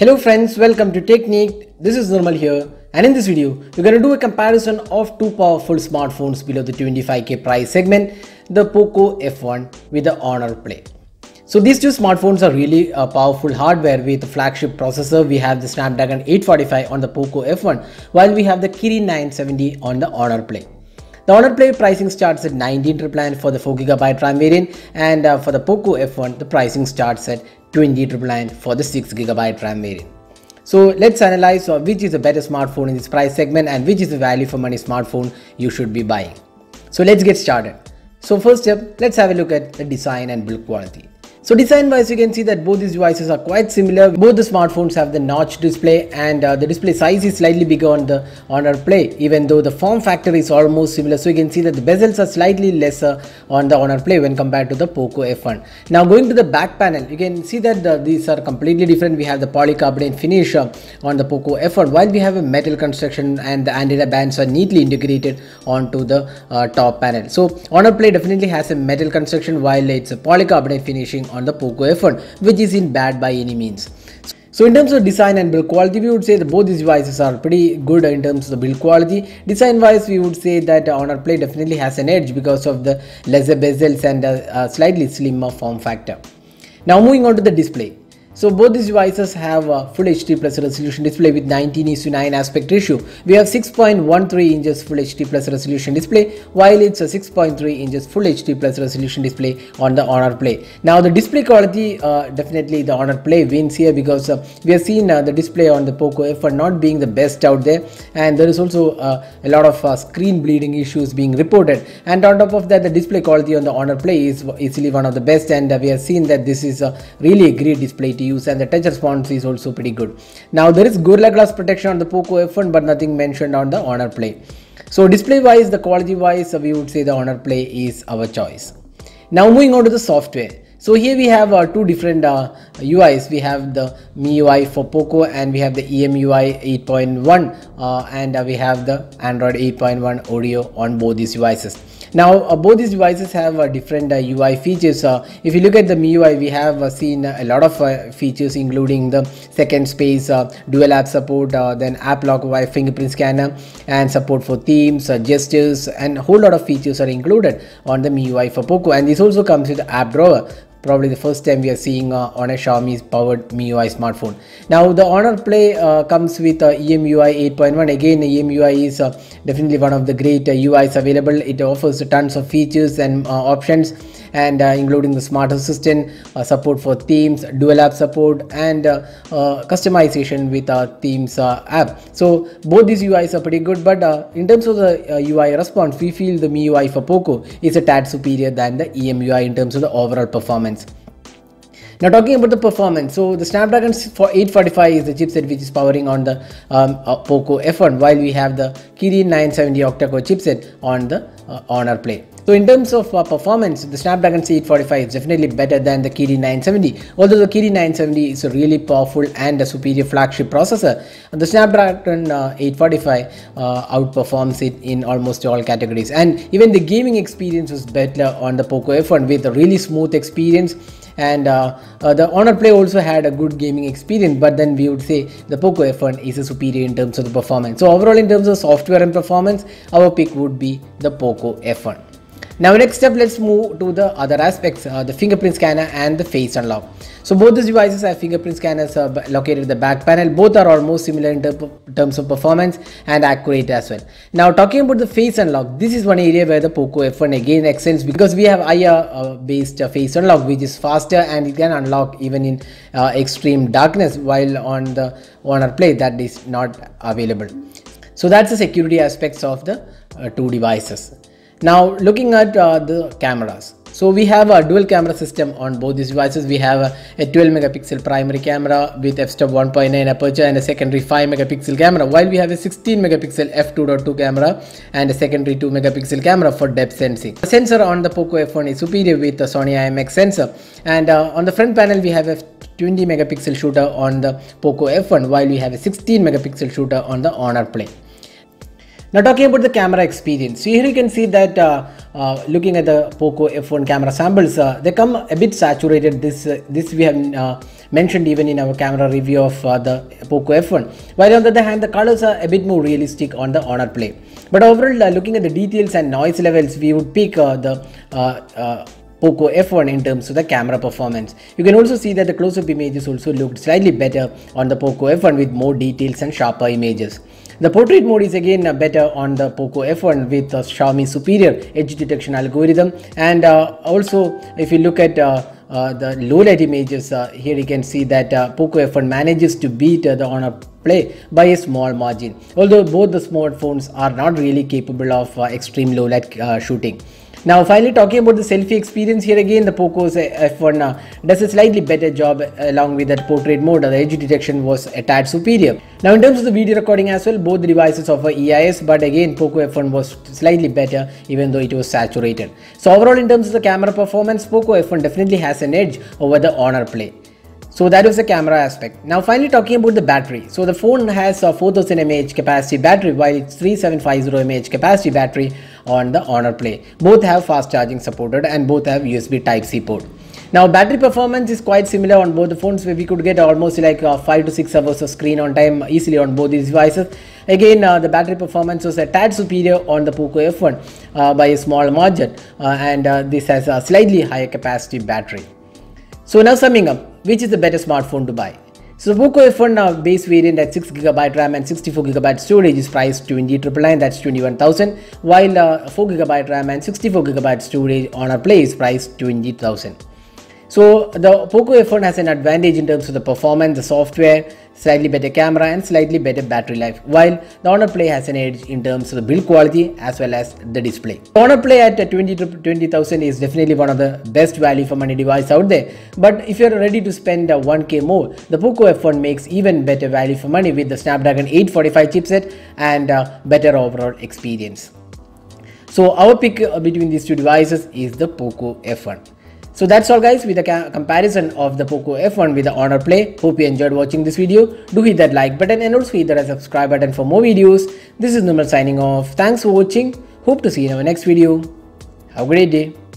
Hello friends, welcome to Techniqued. This is Nirmal here and in this video we're going to do a comparison of two powerful smartphones below the 25k price segment, the Poco F1 with the Honor Play. So these two smartphones are really uh, powerful hardware with a flagship processor. We have the Snapdragon 845 on the Poco F1 while we have the Kirin 970 on the Honor Play. The Honor Play pricing starts at 19 for the 4GB RAM variant and uh, for the Poco F1 the pricing starts at 20 for the 6GB RAM variant. So let's analyze uh, which is a better smartphone in this price segment and which is the value for money smartphone you should be buying. So let's get started. So first up, let's have a look at the design and build quality. So design wise you can see that both these devices are quite similar. Both the smartphones have the notch display and uh, the display size is slightly bigger on the Honor Play even though the form factor is almost similar. So you can see that the bezels are slightly lesser on the Honor Play when compared to the Poco F1. Now going to the back panel you can see that the, these are completely different. We have the polycarbonate finish on the Poco F1 while we have a metal construction and the antenna bands are neatly integrated onto the uh, top panel. So Honor Play definitely has a metal construction while it's a polycarbonate finishing on the Poco F1 which isn't bad by any means. So in terms of design and build quality, we would say that both these devices are pretty good in terms of the build quality. Design wise, we would say that Honor Play definitely has an edge because of the lesser bezels and a, a slightly slimmer form factor. Now moving on to the display. So both these devices have a full HD plus resolution display with 19 is to 9 aspect ratio. We have 6.13 inches full HD plus resolution display while it's a 6.3 inches full HD plus resolution display on the Honor Play. Now the display quality uh, definitely the Honor Play wins here because uh, we have seen uh, the display on the Poco F1 not being the best out there and there is also uh, a lot of uh, screen bleeding issues being reported and on top of that the display quality on the Honor Play is easily one of the best and uh, we have seen that this is a really a great display use and the touch response is also pretty good. Now there is Gorilla Glass protection on the Poco F1 but nothing mentioned on the Honor Play. So display wise, the quality wise, we would say the Honor Play is our choice. Now moving on to the software. So here we have uh, two different uh, UIs. We have the MIUI for Poco and we have the EMUI 8.1 uh, and uh, we have the Android 8.1 Oreo on both these devices. Now uh, both these devices have uh, different uh, UI features. Uh, if you look at the MIUI, we have uh, seen a lot of features including the second space, dual app support, then app lock Wi fingerprint scanner and support for themes, gestures and a whole lot of features are included on the MIUI for Poco and this also comes with app drawer probably the first time we are seeing uh, on a Xiaomi powered MIUI smartphone. Now the Honor Play uh, comes with uh, EMUI 8.1 again EMUI is uh, definitely one of the great UIs uh, available. It offers tons of features and uh, options and uh, including the smart assistant uh, support for themes dual app support and uh, customization with our themes app so both these UIs are pretty good but in terms of the UI response we feel the MIUI for Poco is a tad superior than the EMUI in terms of the overall performance performance. Now talking about the performance, so the Snapdragon 845 is the chipset which is powering on the um, uh, Poco F1 while we have the Kirin 970 octa-core chipset on the uh, Honor Play. So in terms of uh, performance, the Snapdragon C845 is definitely better than the Kirin 970. Although the Kirin 970 is a really powerful and a superior flagship processor, the Snapdragon uh, 845 uh, outperforms it in almost all categories. And even the gaming experience was better on the Poco F1 with a really smooth experience and uh, uh, the honor play also had a good gaming experience but then we would say the poco f1 is a superior in terms of the performance so overall in terms of software and performance our pick would be the poco f1 now next step let's move to the other aspects uh, the fingerprint scanner and the face unlock. So both these devices have fingerprint scanners uh, located at the back panel. Both are almost similar in ter terms of performance and accurate as well. Now talking about the face unlock, this is one area where the Poco F1 again excels because we have IR uh, based uh, face unlock which is faster and it can unlock even in uh, extreme darkness while on the Honor Play that is not available. So that's the security aspects of the uh, two devices. Now looking at uh, the cameras. So we have a dual camera system on both these devices. We have a, a 12 megapixel primary camera with f-stop 1.9 aperture and a secondary 5 megapixel camera while we have a 16 megapixel f2.2 camera and a secondary 2 megapixel camera for depth sensing. The sensor on the Poco F1 is superior with the Sony IMX sensor and uh, on the front panel we have a 20 megapixel shooter on the Poco F1 while we have a 16 megapixel shooter on the Honor Play. Now talking about the camera experience, so here you can see that uh, uh, looking at the Poco F1 camera samples, uh, they come a bit saturated. This uh, this we have uh, mentioned even in our camera review of uh, the Poco F1. While on the other hand, the colors are a bit more realistic on the Honor Play. But overall, looking at the details and noise levels, we would pick the Poco F1 in terms of the camera performance. You can also see that the close-up images also looked slightly better on the Poco F1 with more details and sharper images. The portrait mode is again uh, better on the Poco F1 with uh, Xiaomi superior edge detection algorithm and uh, also if you look at uh, uh, the low light images uh, here you can see that Poco F1 manages to beat the Honor Play by a small margin although both the smartphones are not really capable of extreme low light shooting. Now finally talking about the selfie experience here again the Poco's F1 uh, does a slightly better job along with that portrait mode the edge detection was a tad superior. Now in terms of the video recording as well both the devices offer EIS but again Poco F1 was slightly better even though it was saturated. So overall in terms of the camera performance Poco F1 definitely has an edge over the Honor Play. So that was the camera aspect. Now finally talking about the battery. So the phone has a 4000 mAh capacity battery while it's 3750 mAh capacity battery on the Honor Play. Both have fast charging supported and both have USB Type-C port. Now battery performance is quite similar on both the phones where we could get almost like uh, 5 to 6 hours of screen on time easily on both these devices. Again uh, the battery performance was a tad superior on the Poco F1 uh, by a small margin uh, and uh, this has a slightly higher capacity battery. So now summing up, which is the better smartphone to buy? So Poco F1 now base variant at 6GB RAM and 64GB storage is priced 20999 that's 21000 while uh, 4GB RAM and 64GB storage on Honor Play is priced 20000 so the Poco F1 has an advantage in terms of the performance, the software, slightly better camera and slightly better battery life while the Honor Play has an edge in terms of the build quality as well as the display. Honor Play at 20 to 20,000 is definitely one of the best value for money device out there but if you're ready to spend 1k more the Poco F1 makes even better value for money with the Snapdragon 845 chipset and better overall experience. So our pick between these two devices is the Poco F1. So that's all guys with the comparison of the Poco F1 with the Honor Play. Hope you enjoyed watching this video. Do hit that like button and also hit that subscribe button for more videos. This is Nirmal signing off. Thanks for watching. Hope to see you in our next video. Have a great day.